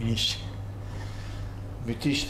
Ministro Müthiş.